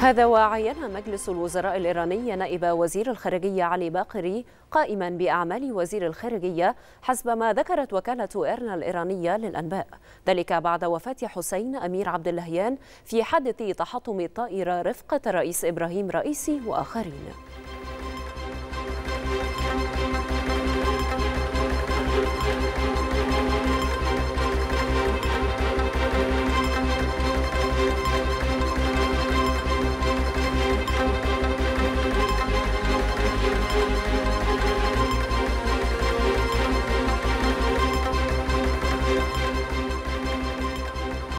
هذا وعين مجلس الوزراء الإيراني نائب وزير الخارجية علي باقري قائما بأعمال وزير الخارجية حسب ما ذكرت وكالة إيرنا الإيرانية للأنباء. ذلك بعد وفاة حسين أمير عبد اللهيان في حادث تحطم الطائرة رفقة الرئيس إبراهيم رئيسي وآخرين.